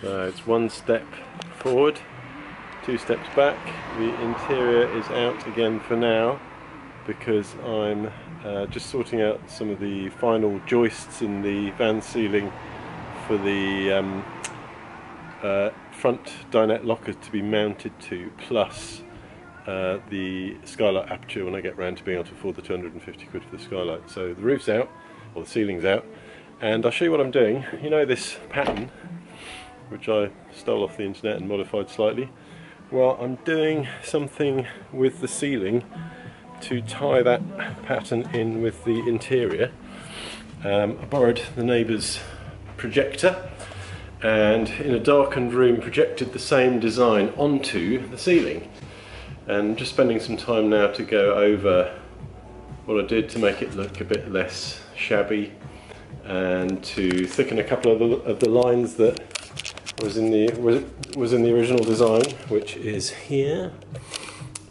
So it's one step forward, two steps back. The interior is out again for now because I'm uh, just sorting out some of the final joists in the van ceiling for the um, uh, front dinette locker to be mounted to plus uh, the skylight aperture when I get round to being able to afford the 250 quid for the skylight. So the roof's out, or the ceiling's out, and I'll show you what I'm doing. You know this pattern which I stole off the internet and modified slightly. Well, I'm doing something with the ceiling to tie that pattern in with the interior. Um, I borrowed the neighbour's projector and in a darkened room projected the same design onto the ceiling. And just spending some time now to go over what I did to make it look a bit less shabby and to thicken a couple of the, of the lines that was in the was, was in the original design, which is here.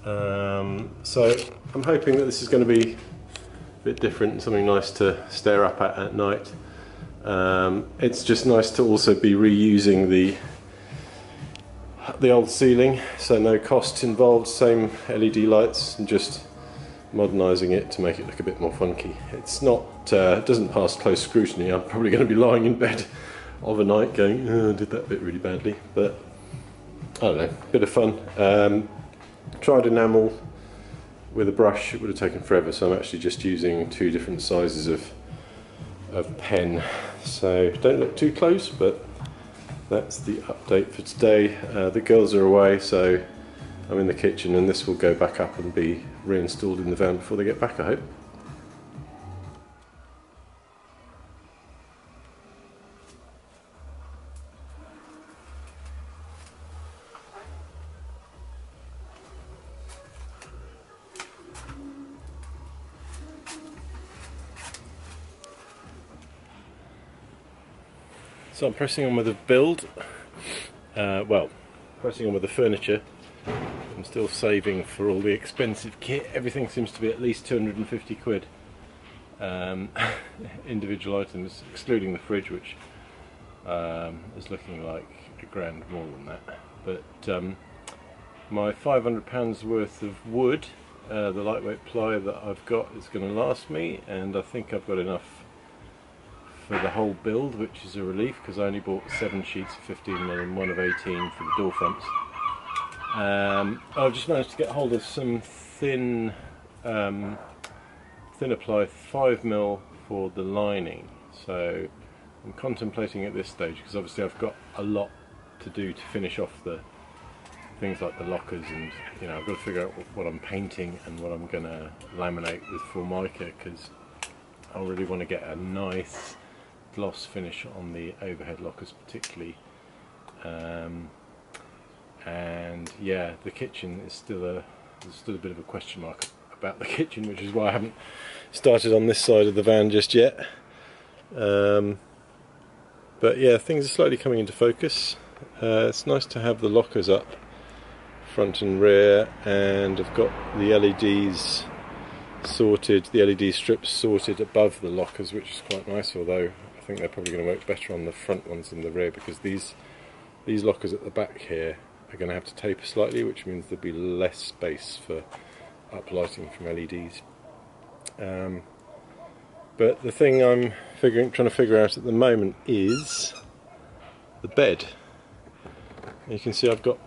Um, so I'm hoping that this is going to be a bit different, something nice to stare up at at night. Um, it's just nice to also be reusing the the old ceiling, so no cost involved, same LED lights, and just modernising it to make it look a bit more funky. It's not, uh, it doesn't pass close scrutiny. I'm probably going to be lying in bed overnight going, oh, I did that bit really badly. But I don't know, bit of fun. Um, tried enamel with a brush, it would have taken forever, so I'm actually just using two different sizes of, of pen. So don't look too close, but that's the update for today. Uh, the girls are away, so I'm in the kitchen and this will go back up and be reinstalled in the van before they get back, I hope. So I'm pressing on with the build, uh, well, pressing on with the furniture. I'm still saving for all the expensive kit. Everything seems to be at least 250 quid. Um, individual items, excluding the fridge, which um, is looking like a grand more than that. But um, my 500 pounds worth of wood, uh, the lightweight ply that I've got is going to last me, and I think I've got enough for the whole build, which is a relief because I only bought seven sheets of 15 mil and one of 18 for the door fronts. Um, I've just managed to get hold of some thin, um, thin apply 5 mil for the lining. So I'm contemplating at this stage because obviously I've got a lot to do to finish off the things like the lockers and you know I've got to figure out what I'm painting and what I'm going to laminate with Formica because I really want to get a nice gloss finish on the overhead lockers particularly. Um, and yeah the kitchen is still a there's still a bit of a question mark about the kitchen which is why I haven't started on this side of the van just yet. Um, but yeah things are slightly coming into focus. Uh, it's nice to have the lockers up front and rear and I've got the LEDs sorted, the LED strips sorted above the lockers which is quite nice although think they're probably going to work better on the front ones than the rear because these these lockers at the back here are going to have to taper slightly which means there'll be less space for uplighting from LEDs. Um, but the thing I'm figuring, trying to figure out at the moment is the bed. You can see I've got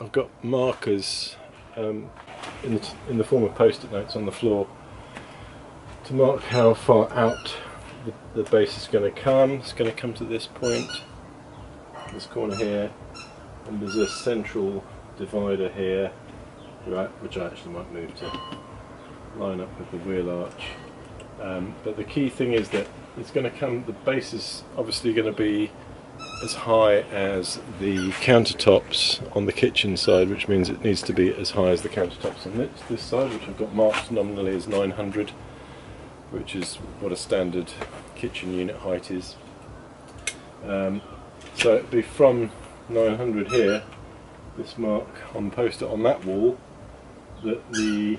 I've got markers um, in, the, in the form of post-it notes on the floor to mark how far out the, the base is going to come. It's going to come to this point, this corner here, and there's a central divider here, right, which I actually might move to line up with the wheel arch. Um, but the key thing is that it's going to come, the base is obviously going to be as high as the countertops on the kitchen side, which means it needs to be as high as the countertops on this, this side, which I've got marked nominally as 900 which is what a standard kitchen unit height is. Um, so it'd be from 900 here, this mark on the poster on that wall, that the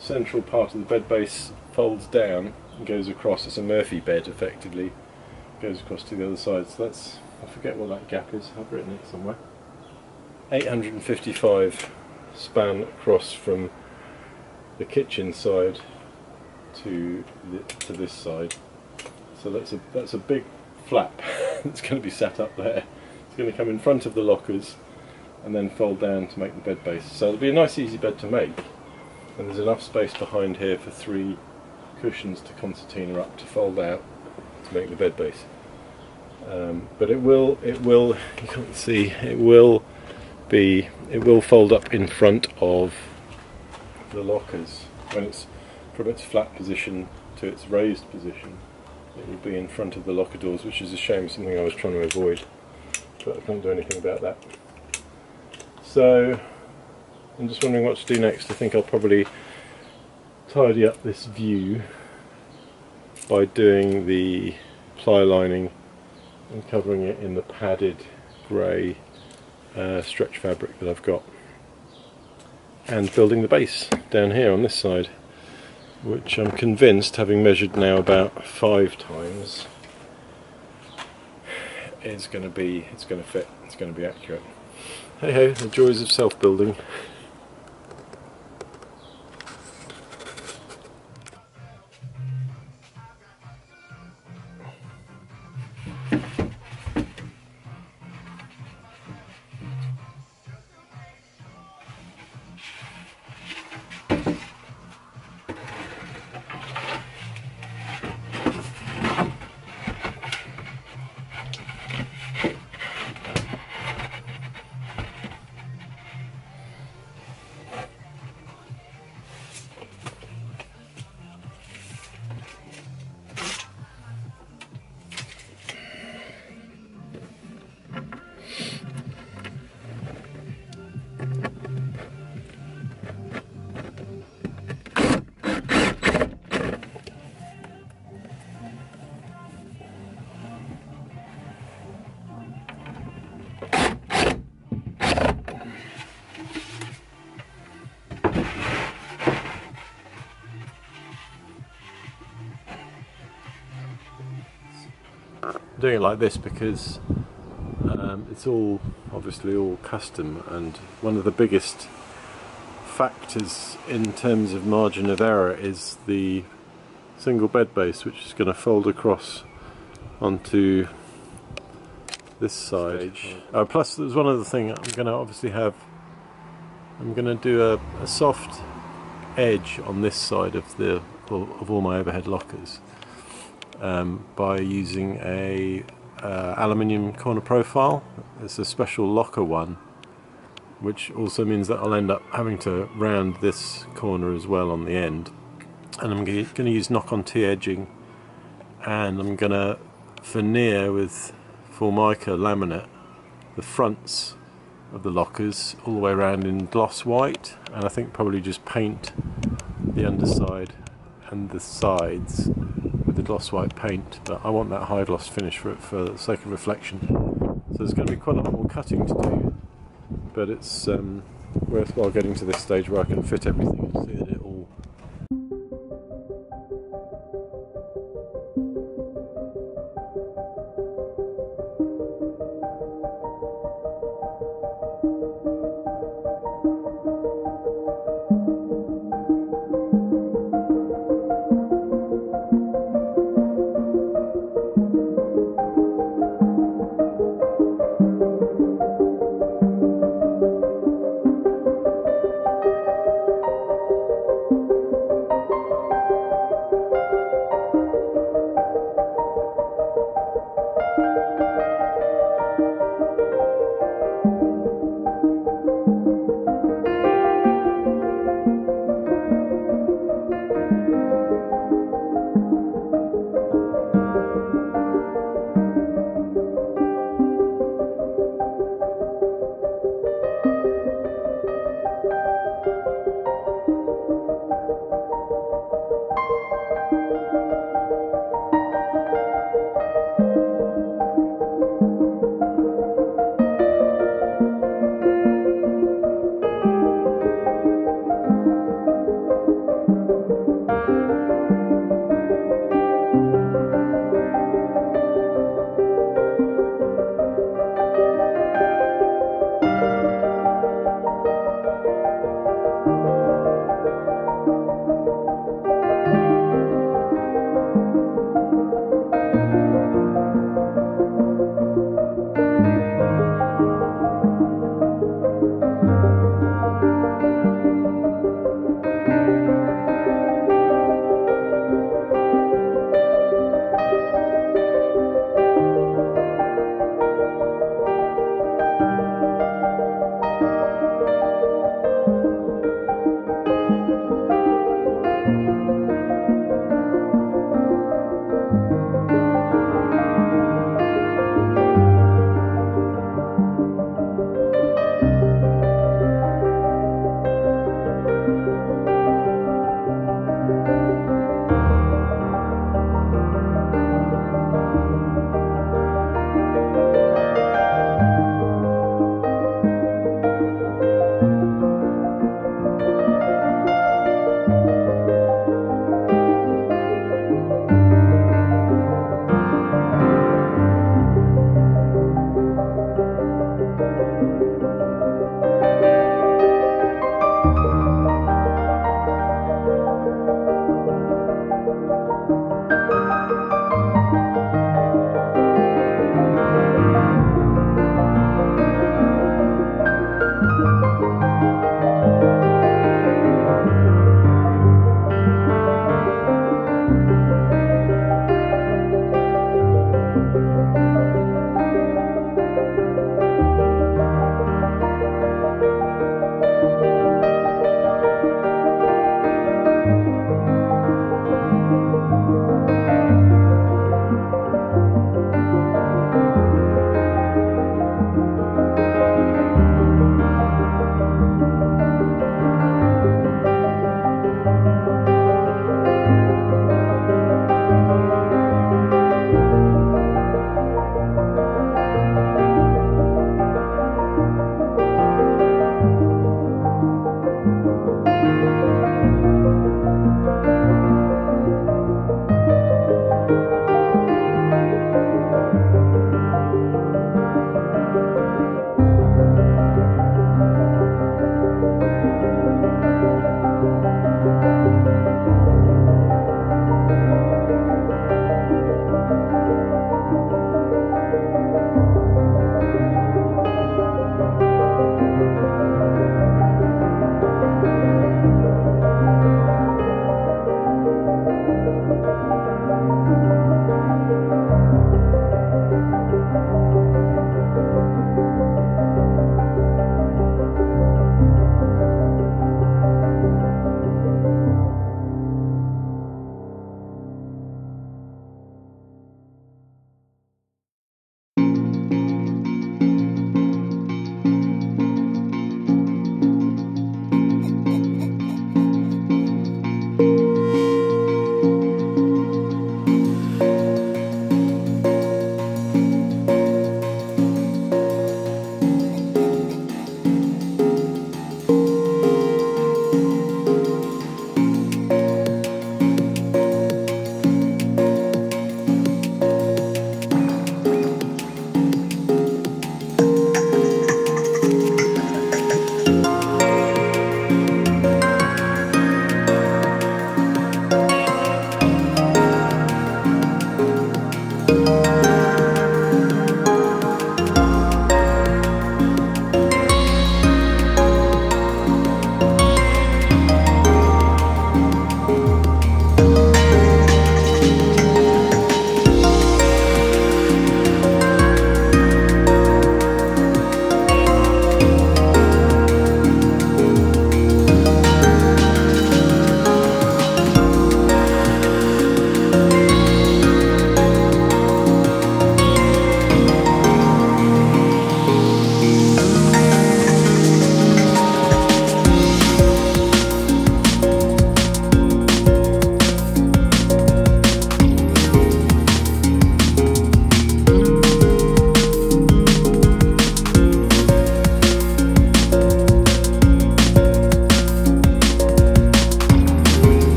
central part of the bed base folds down and goes across. It's a Murphy bed effectively, goes across to the other side. So that's I forget what that gap is, I've written it somewhere. 855 span across from the kitchen side to the, to this side. So that's a that's a big flap that's going to be set up there. It's going to come in front of the lockers and then fold down to make the bed base. So it'll be a nice easy bed to make. And there's enough space behind here for three cushions to concertina up to fold out to make the bed base. Um, but it will, it will, you can't see, it will be, it will fold up in front of the lockers when it's from its flat position to its raised position. It will be in front of the locker doors, which is a shame, something I was trying to avoid, but I can't do anything about that. So I'm just wondering what to do next. I think I'll probably tidy up this view by doing the ply lining and covering it in the padded grey uh, stretch fabric that I've got and building the base down here on this side which I'm convinced having measured now about five times is going to be it's going to fit it's going to be accurate Hey ho, the joys of self-building. Doing it like this because um, it's all obviously all custom. And one of the biggest factors in terms of margin of error is the single bed base which is going to fold across onto this side. Uh, plus there's one other thing. I'm going to obviously have I'm going to do a, a soft edge on this side of the of all my overhead lockers um, by using a uh, aluminium corner profile. It's a special locker one which also means that I'll end up having to round this corner as well on the end and I'm going to use knock-on T-edging and I'm going to veneer with Formica laminate the fronts of the lockers all the way around in gloss white and I think probably just paint the underside and the sides with the gloss white paint, but I want that high gloss finish for for the sake of reflection. So there's going to be quite a lot more cutting to do, but it's um, worthwhile getting to this stage where I can fit everything and see that it all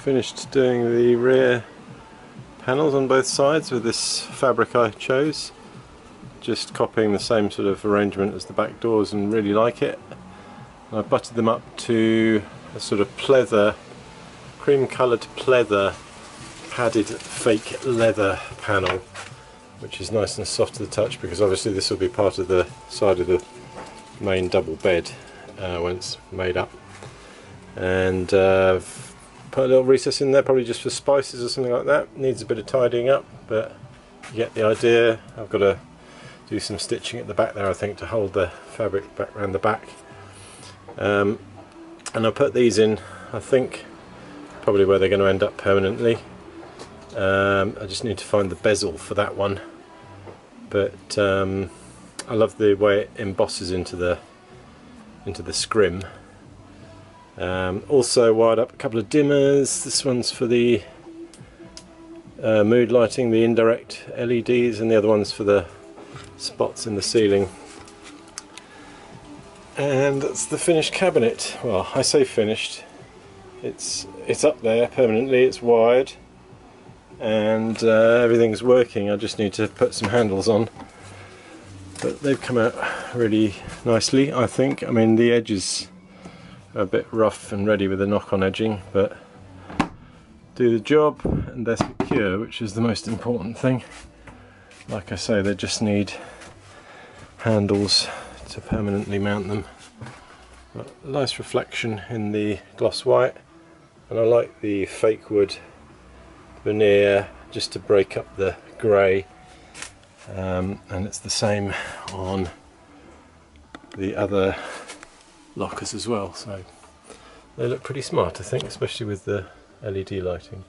Finished doing the rear panels on both sides with this fabric I chose. Just copying the same sort of arrangement as the back doors and really like it. I butted them up to a sort of pleather, cream coloured pleather padded fake leather panel which is nice and soft to the touch because obviously this will be part of the side of the main double bed uh, when it's made up and uh, put a little recess in there probably just for spices or something like that. Needs a bit of tidying up but you get the idea. I've got to do some stitching at the back there I think to hold the fabric back around the back. Um, and I'll put these in I think probably where they're going to end up permanently. Um, I just need to find the bezel for that one. But um, I love the way it embosses into the into the scrim um, also wired up a couple of dimmers. This one's for the uh, mood lighting the indirect LEDs and the other one's for the spots in the ceiling. And that's the finished cabinet. Well I say finished. It's it's up there permanently. It's wired. And uh, everything's working. I just need to put some handles on. But they've come out really nicely I think. I mean the edges are a bit rough and ready with the knock-on edging but do the job and they're secure which is the most important thing. Like I say they just need handles to permanently mount them. But nice reflection in the gloss white and I like the fake wood veneer just to break up the grey. Um, and it's the same on the other lockers as well so. They look pretty smart I think especially with the LED lighting